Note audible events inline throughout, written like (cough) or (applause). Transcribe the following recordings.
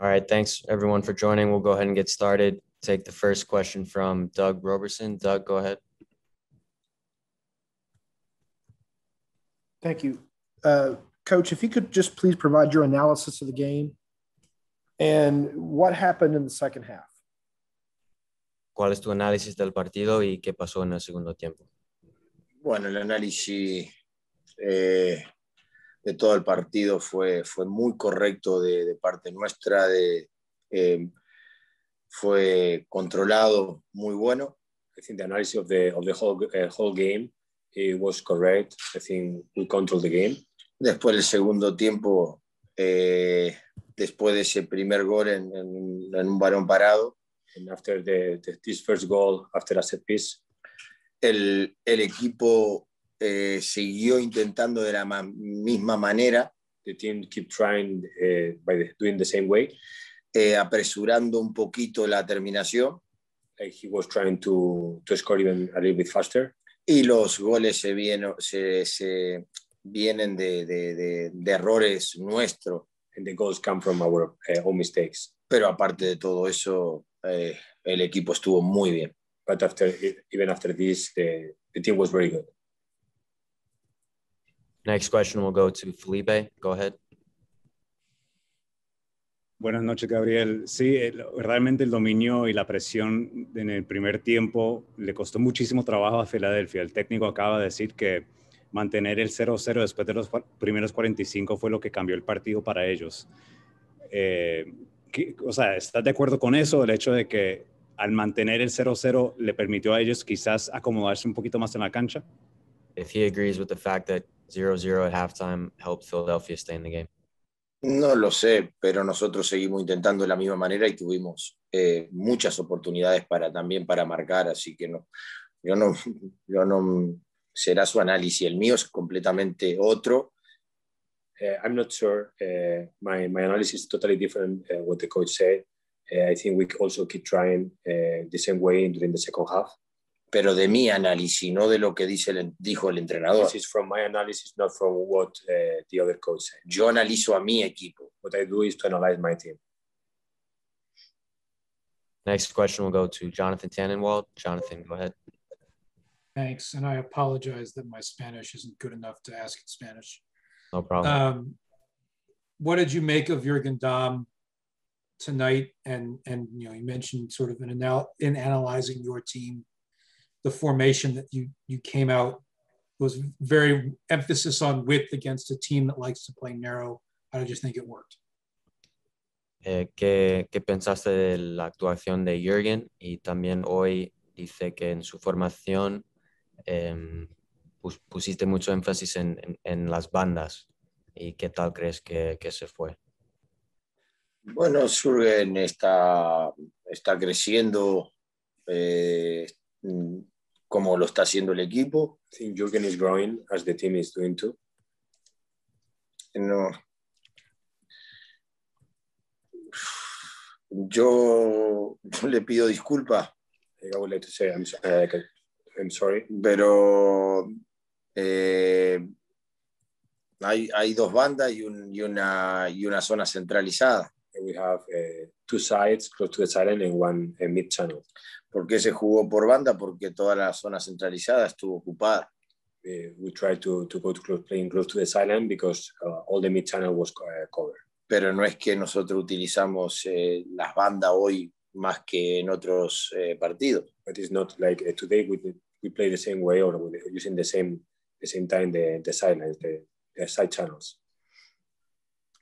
All right, thanks everyone for joining. We'll go ahead and get started. Take the first question from Doug Roberson. Doug, go ahead. Thank you. Uh, Coach, if you could just please provide your analysis of the game and what happened in the second half. ¿Cuál es tu análisis del partido y qué pasó en el segundo tiempo? Bueno, el análisis eh, de todo el partido fue, fue muy correcto de, de parte nuestra, de, eh, fue controlado, muy bueno. I think the analysis of the, of the whole, uh, whole game it was correct. I think we controlled the game. Después del segundo tiempo, eh, después de ese primer gol en, en, en un balón parado, And after the, the, this first goal, after a set piece, el, el equipo eh, siguió intentando de la ma misma manera. The team keep trying uh, by the, doing the same way. Eh, apresurando un poquito la terminación. Like he was trying to, to score even a little bit faster. Y los goles se, vienen, se, se vienen de, de, de, de, errores nuestros. And the goals come from our uh, own mistakes. Pero aparte de todo eso, eh, el equipo estuvo muy bien. But after, even after this, the, the team was very good. Next question will go to Felipe. Go ahead. Buenas noches, Gabriel. Sí, realmente el dominio y la presión en el primer tiempo le costó muchísimo trabajo a Filadelfia. El técnico acaba de decir que mantener el 0-0 después de los primeros 45 fue lo que cambió el partido para ellos. Eh, ¿qué, o sea, ¿estás de acuerdo con eso? El hecho de que al mantener el 0-0 le permitió a ellos quizás acomodarse un poquito más en la cancha? If he agrees with the fact that 0-0 at halftime helped Philadelphia stay in the game. No lo sé, pero nosotros seguimos intentando de la misma manera y tuvimos eh, muchas oportunidades para también para marcar, así que no, yo no, yo no será su análisis, el mío es completamente otro. Uh, I'm not sure. Uh, my my analysis is totally different. Uh, what the coach said. I think we also keep trying the same way during the second half. Pero de mi análisis, no de lo que dice el, dijo el entrenador. This is from my analysis, not from what the other coach said. Yo analizo a mi equipo. What I do is to analyze my team. Next question will go to Jonathan Tannenwald. Jonathan, go ahead. Thanks, and I apologize that my Spanish isn't good enough to ask in Spanish. No problem. Um, what did you make of Jurgen Damm tonight? And and you know, you mentioned sort of in anal- in analyzing your team, the formation that you you came out was very emphasis on width against a team that likes to play narrow. How did you think it worked? Eh, ¿qué, ¿Qué pensaste de la actuación de Jürgen? Y también hoy dice que en su formación eh, pus, pusiste mucho énfasis en, en, en, las bandas. ¿Y qué tal crees que, que se fue? Bueno, Jürgen está, está creciendo eh, como lo está haciendo el equipo. I think Jürgen is growing as the team is doing too. No. Yo, yo le pido disculpas. I would like to say I'm, uh, I'm sorry. Pero eh, hay, hay, dos bandas y, un, y, una, y, una, zona centralizada. We have uh, two sides close to the sideline and one uh, mid channel. ¿Por qué se jugó por banda? Porque toda la zona centralizada estuvo ocupada. Uh, we tried to, to go to close, playing close to the sideline because uh, all the mid channel was uh, covered. Pero no es que nosotros utilizamos eh, las bandas hoy más que en otros eh, partidos. But it's not like today we, we play the same way or using the same the same time the, the sidelines, the, the side channels.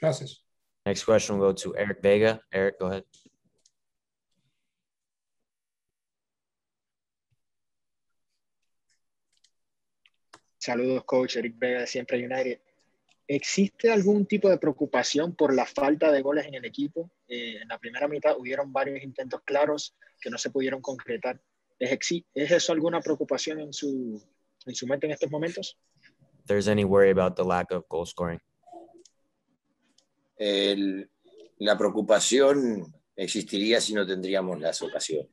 Gracias. Next question will go to Eric Vega. Eric, go ahead. Saludos, coach Eric Vega de Siempre United. ¿Existe algún tipo de preocupación por la falta de goles en el equipo? Eh, en la primera mitad hubieron varios intentos claros que no se pudieron concretar. ¿Es, ¿Es eso alguna preocupación en su, en su mente en estos momentos? There's any worry about the lack of goal scoring. El, la preocupación existiría si no tendríamos las ocasiones.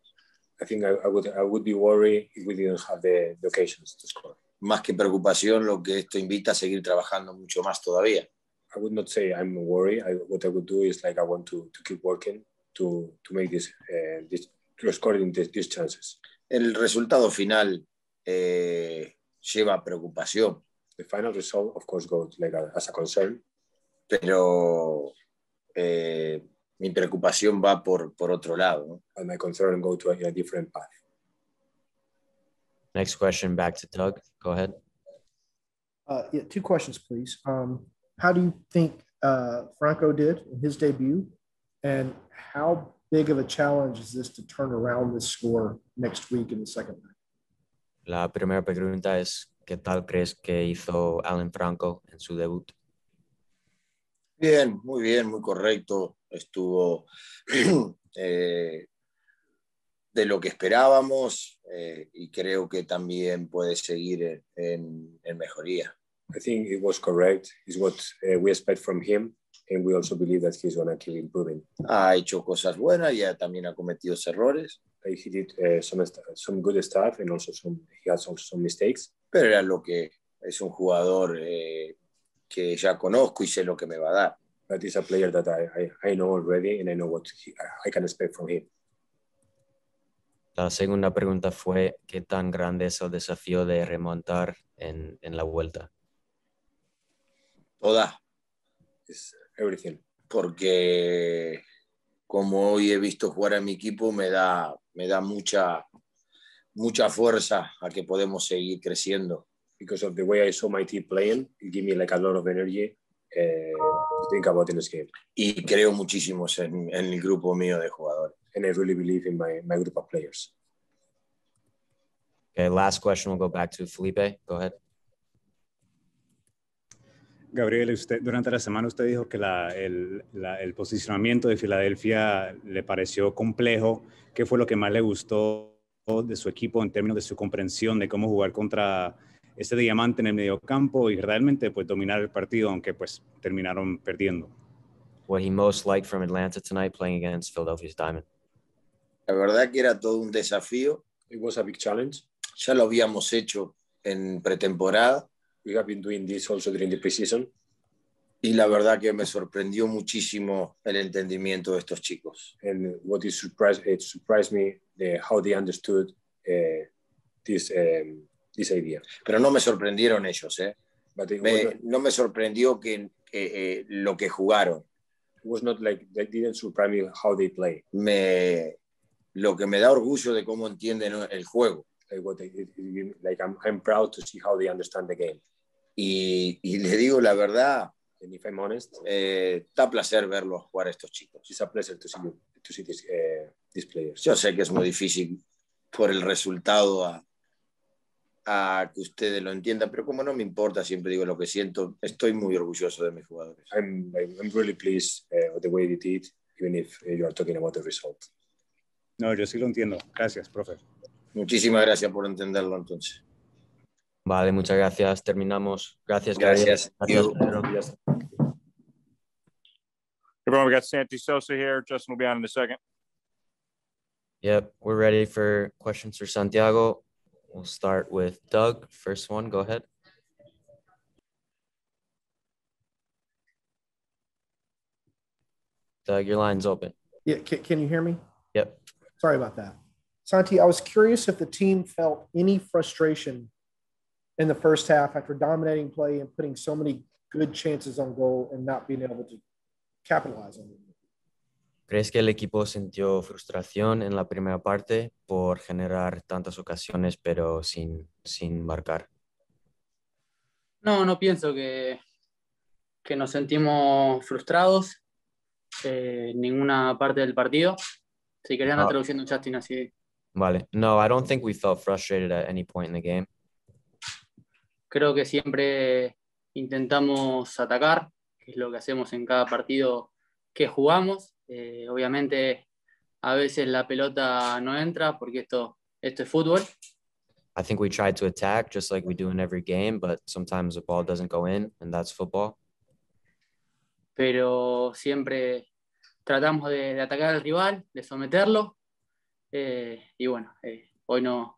I think I, I, would, I would be worried if we didn't have the, the occasions to score. Más que preocupación, lo que esto invita a seguir trabajando mucho más todavía. I would not say I'm worried. I, what I would do is like I want to, to keep working to, to make this, uh, this to score in this, these chances. El resultado final eh, lleva preocupación, The final result, of course, goes like a, as a concern, pero eh, mi preocupación va por, por otro lado. ¿no? and my concern go to a, a different path. Next question back to Doug. Go ahead. Uh, yeah, two questions, please. Um, how do you think uh, Franco did in his debut, and how big of a challenge is this to turn around this score next week in the second leg? La primera pregunta es, ¿qué tal crees que hizo Alan Franco en su debut? Bien, muy bien, muy correcto. Estuvo (clears throat) eh, de lo que esperábamos eh, y creo que también puede seguir en, en mejoría. I think it was correct. It's what uh, we expect from him, and we also believe that he's going to keep improving. Ha hecho cosas buenas y ha- también ha cometido errores, he did uh, some some good stuff, and also some he has also some mistakes. pero era lo que es un jugador eh, que ya conozco y sé lo que me va a dar. But he's a player that I, I, I know already, and I know what he, I can expect from him. La segunda pregunta fue, ¿qué tan grande es el desafío de remontar en, en la vuelta? Toda, It's everything. porque como hoy he visto jugar a mi equipo, me da, me da mucha, mucha fuerza a que podemos seguir creciendo. because of the way I saw my team playing, it gave me like a lot of energy to think about in this game. Y creo muchísimo en, en el grupo mío de jugadores. And I really believe in my, my group of players. Okay, last question will go back to Felipe. Go ahead. Gabriel, usted, durante la semana usted dijo que la- el, la- el posicionamiento de Filadelfia le pareció complejo. ¿Qué fue lo que más le gustó de su equipo en términos de su comprensión de cómo jugar contra este diamante en el mediocampo y realmente pues dominar el partido, aunque pues terminaron perdiendo? What he most liked from Atlanta tonight playing against Philadelphia's Diamond. La verdad que era todo un desafío. It was a big challenge. Ya lo habíamos hecho en pretemporada We have been doing this also during the preseason. y la verdad que me sorprendió muchísimo el entendimiento de estos chicos. And what is surprised, it surprised me the, how they understood uh, this, um, this idea. Pero no me sorprendieron ellos, ¿eh? Me- not, no me sorprendió que, que, eh, lo que jugaron. it was not like, that didn't surprise me how they play. Me, lo que me da orgullo de cómo entienden el juego. Like, it- like I'm, I'm proud to see how they understand the game. Y, y le digo la verdad, And if I'm honest, eh, da placer verlos jugar a estos chicos. it's a pleasure to see, to see this, uh, these players. Yo sé que es muy difícil por el resultado a, a que ustedes lo entiendan, pero como no me importa, siempre digo lo que siento, estoy muy orgulloso de mis jugadores. I'm, I'm really pleased uh, with the way they did, even if you are talking about the result. No, yo sí lo entiendo. Gracias, profe. Muchísimas gracias por entenderlo entonces. Vale, muchas gracias. Terminamos. Gracias, Gabriel. Gracias. Gracias, You. Pedro. Yes. Everyone, we got Santi Sosa here. Justin will be on in a second. Yep, we're ready for questions for Santiago. We'll start with Doug. First one, go ahead. Doug, your line's open. Yeah, can, can you hear me? Yep. Sorry about that. Santi, I was curious if the team felt any frustration in the first half after dominating play and putting so many good chances on goal and not being able to capitalize on them. ¿Crees que el equipo sintió frustración en la primera parte por generar tantas ocasiones pero sin, sin marcar? No, no pienso que, que nos sentimos frustrados eh, en ninguna parte del partido. Si querían la Ah. traducción de Justin así. Vale. No, I don't think we felt frustrated at any point in the game. Creo que siempre intentamos atacar, que es lo que hacemos en cada partido que jugamos. Eh, obviamente a veces la pelota no entra porque esto, esto es fútbol, I think we tried to attack just like we do in every game, but sometimes the ball doesn't go in, and that's football. pero siempre tratamos de, de atacar al rival, de someterlo. eh, y bueno, eh, hoy no,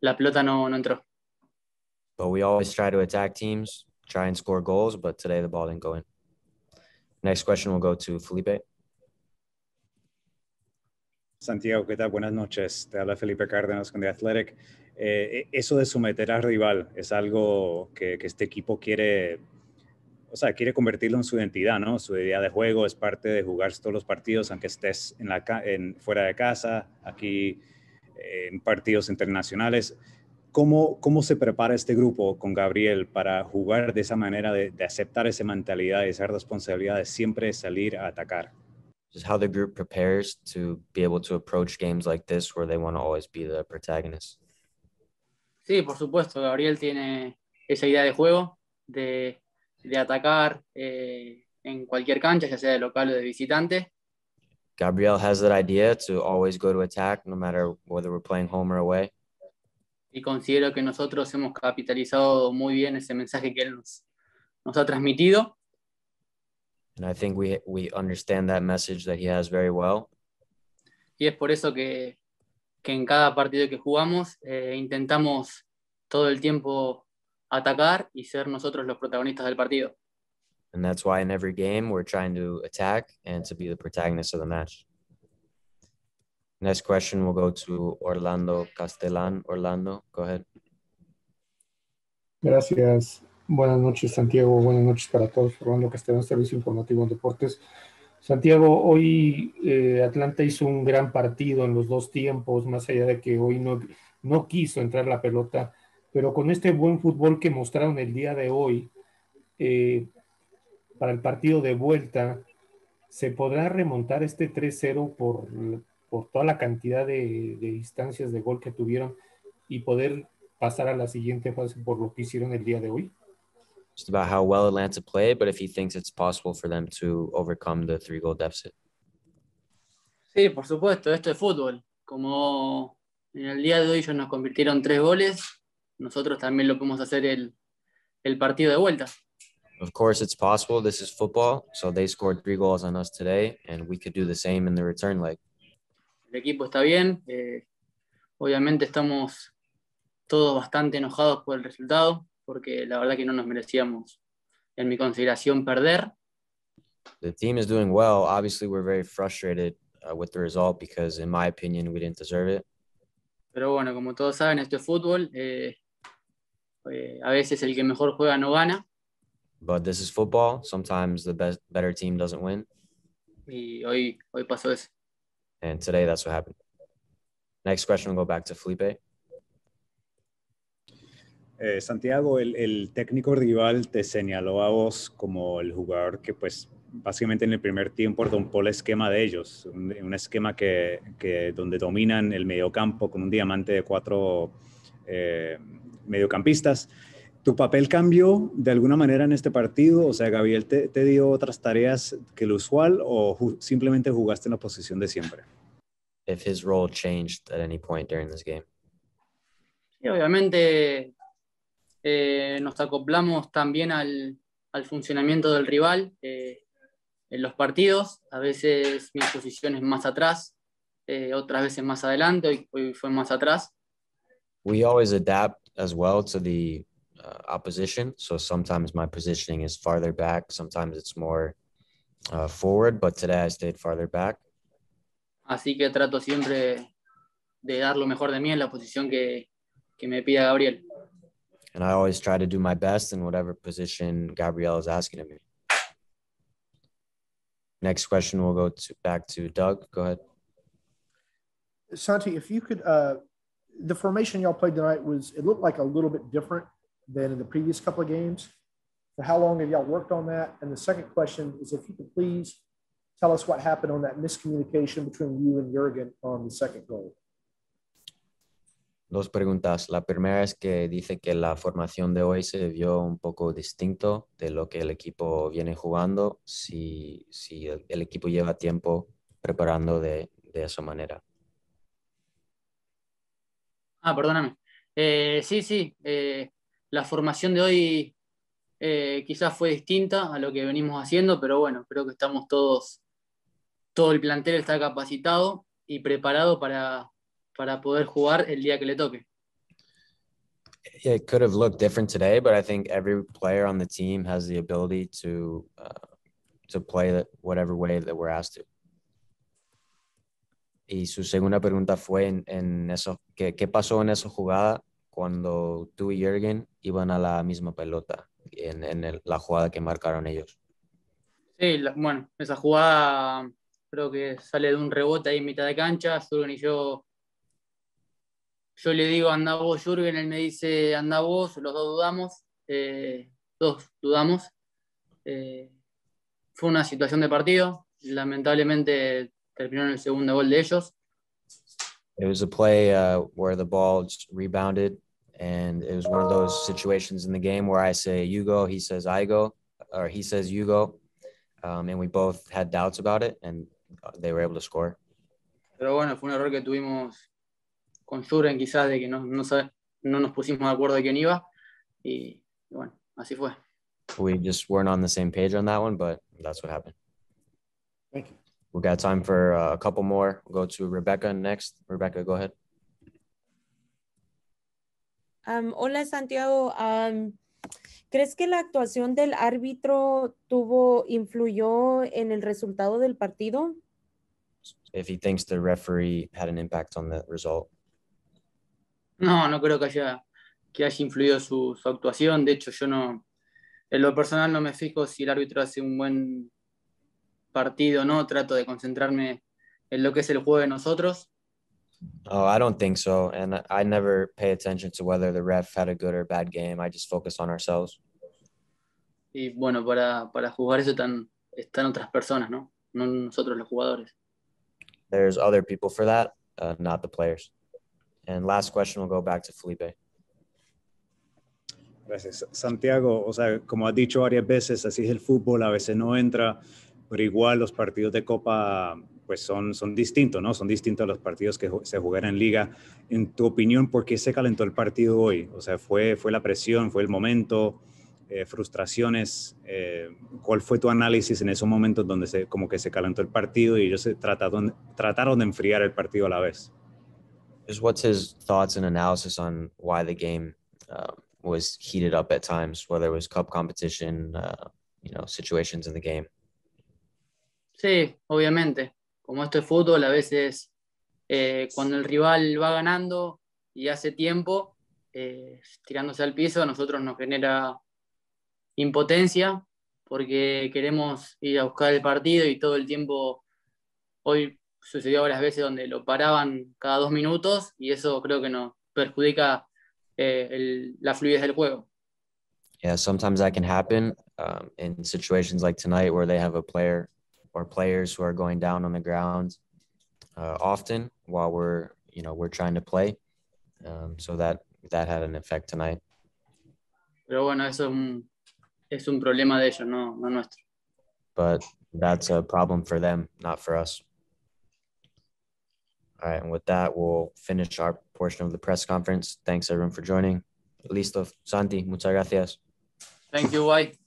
la pelota no, no entró. But we always try to attack teams, try and score goals, but today the ball didn't go in. Next question will go to Felipe. Santiago, ¿qué tal? Buenas noches. Te habla Felipe Cárdenas con The Athletic. Eh, eso de someter al rival es algo que, que, este equipo quiere, o sea, quiere convertirlo en su identidad, ¿no? Su idea de juego es parte de jugar todos los partidos, aunque estés en la, en, fuera de casa, aquí en partidos internacionales. ¿Cómo, ¿Cómo se prepara este grupo con Gabriel para jugar de esa manera, de, de aceptar esa mentalidad y esa responsabilidad de siempre salir a atacar? Just how the group prepares to be able to approach games like this where they want to always be the protagonist. Sí, por supuesto, Gabriel tiene esa idea de juego, de, de atacar eh, en cualquier cancha, ya sea de local o de visitante. Gabriel has that idea to always go to attack, no matter whether we're playing home or away. Y considero que nosotros hemos capitalizado muy bien ese mensaje que él nos, nos ha transmitido. And I think we, we understand that message that he has very well. Y es por eso que, que en cada partido que jugamos eh, intentamos todo el tiempo atacar y ser nosotros los protagonistas del partido. And that's why in every game we're trying to attack and to be the protagonist of the match. Next question will go to Orlando Castellan. Orlando, go ahead. Gracias. Buenas noches, Santiago. Buenas noches para todos. Orlando Castellán, Servicio Informativo en Deportes. Santiago, hoy eh, Atlanta hizo un gran partido en los dos tiempos, más allá de que hoy no, no quiso entrar la pelota, pero con este buen fútbol que mostraron el día de hoy, eh, para el partido de vuelta, ¿se podrá remontar este 3-0 por, por toda la cantidad de, de instancias de gol que tuvieron y poder pasar a la siguiente fase por lo que hicieron el día de hoy? just about how well Atlanta played, but if he thinks it's possible for them to overcome the three goal deficit. Sí, por supuesto, esto es fútbol. Como en el día de hoy ellos nos convirtieron tres goles, nosotros también lo podemos hacer el, el partido de vuelta. Of course, it's possible. This is football. So they scored three goals on us today, and we could do the same in the return leg. El equipo está bien. Eh, obviamente estamos todos bastante enojados por el resultado, porque la verdad que no nos merecíamos, en mi consideración, perder. The team is doing well. Obviously, we're very frustrated uh, with the result because, in my opinion, we didn't deserve it. Pero bueno, como todos saben, esto es fútbol. Eh, eh, a veces el que mejor juega no gana. But this is football. Sometimes the best, better team doesn't win. Y hoy, hoy pasó eso. And today, that's what happened. Next question will go back to Felipe. Eh, Santiago, el, el, técnico rival te señaló a vos como el jugador que, pues, básicamente en el primer tiempo rompió el esquema de ellos, un, un esquema que, que, donde dominan el mediocampo con un diamante de cuatro eh, mediocampistas. ¿Tu papel cambió de alguna manera en este partido? O sea, Gabriel te, te dio otras tareas que lo usual o ju simplemente jugaste en la posición de siempre? If his role changed at any point during this game. Sí, obviamente eh, nos acoplamos también al, al, funcionamiento del rival eh, en los partidos. A veces mi posición es más atrás, eh, otras veces más adelante, hoy, hoy, fue más atrás. We always adapt as well to the uh, opposition. So sometimes my positioning is farther back, sometimes it's more uh, forward, but today I stayed farther back. Así que trato siempre de dar lo mejor de mí en la posición que, que me pida Gabriel. and I always try to do my best in whatever position Gabriel is asking of me. Next question we'll go to, back to Doug. Go ahead. Santi, if you could, uh, the formation y'all played tonight was, it looked like a little bit different than in the previous couple of games. For how long have y'all worked on that? And the second question is if you could please tell us what happened on that miscommunication between you and Jurgen on the second goal. Dos preguntas. La primera es que dice que la formación de hoy se vio un poco distinto de lo que el equipo viene jugando, si, si el, equipo lleva tiempo preparando de, de esa manera. Ah, perdóname. Eh, sí, sí. Eh, la formación de hoy eh, quizás fue distinta a lo que venimos haciendo, pero bueno, creo que estamos todos, todo el plantel está capacitado y preparado para, para poder jugar el día que le toque. It could have looked different today, but I think every player on the team has the ability to uh, to play whatever way that we're asked to. Y su segunda pregunta fue en, en eso, ¿qué, ¿qué, pasó en esa jugada cuando tú y Jürgen iban a la misma pelota en, en el, la jugada que marcaron ellos? Sí, la, bueno, esa jugada creo que sale de un rebote ahí en mitad de cancha, Jürgen y yo, yo le digo anda vos Jürgen, él me dice anda vos, los dos dudamos, eh, dos dudamos. Eh, fue una situación de partido, lamentablemente terminó en el segundo gol de ellos. It was a play uh, where the ball rebounded, and it was one of those situations in the game where I say you go, he says I go, or he says you go, um, and we both had doubts about it, and they were able to score. Pero bueno, fue un error que tuvimos con Suren quizás de que no, no, no nos pusimos de acuerdo de quién iba, y bueno, así fue. We just weren't on the same page on that one, but that's what happened. Thank you. We've got time for uh, a couple more. We'll go to Rebecca next. Rebecca, go ahead. Um, hola, Santiago. Um, ¿Crees que la actuación del árbitro tuvo, influyó en el resultado del partido? If he thinks the referee had an impact on the result. No, no creo que haya, que haya influido su, su actuación. De hecho, yo no, en lo personal no me fijo si el árbitro hace un buen partido, ¿no? Trato de concentrarme en lo que es el juego de nosotros. Oh, I don't think so. And I never pay attention to whether the ref had a good or bad game. I just focus on ourselves. Y bueno, para, para jugar eso están, están otras personas, ¿no? No nosotros los jugadores. There's other people for that, uh, not the players. And last question will go back to Felipe. Gracias. Santiago, o sea, como has dicho varias veces, así es el fútbol, a veces no entra pero igual los partidos de Copa pues son, son distintos, ¿no? Son distintos a los partidos que se jugaron en Liga. En tu opinión, ¿por qué se calentó el partido hoy? O sea, ¿fue, fue la presión, fue el momento, eh, frustraciones? Eh, ¿Cuál fue tu análisis en esos momentos donde se, como que se calentó el partido y ellos se trataron, trataron de enfriar el partido a la vez? Just what's his thoughts and analysis on why the game uh, was heated up at times, whether it was cup competition, uh, you know, situations in the game? Sí, obviamente. Como esto es fútbol, a veces eh, cuando el rival va ganando y hace tiempo, eh, tirándose al piso, a nosotros nos genera impotencia porque queremos ir a buscar el partido y todo el tiempo, hoy sucedió varias veces donde lo paraban cada dos minutos y eso creo que nos perjudica eh, la fluidez del juego. Yeah, sometimes that can happen um, in situations like tonight where they have a player or players who are going down on the ground uh, often while we're you know we're trying to play. Um, so that that had an effect tonight. Pero bueno, eso es un, es un problema de ellos, no, no nuestro. But that's a problem for them, not for us. All right, and with that, we'll finish our portion of the press conference. Thanks everyone for joining. Listo, Santi, muchas gracias. Thank you, White.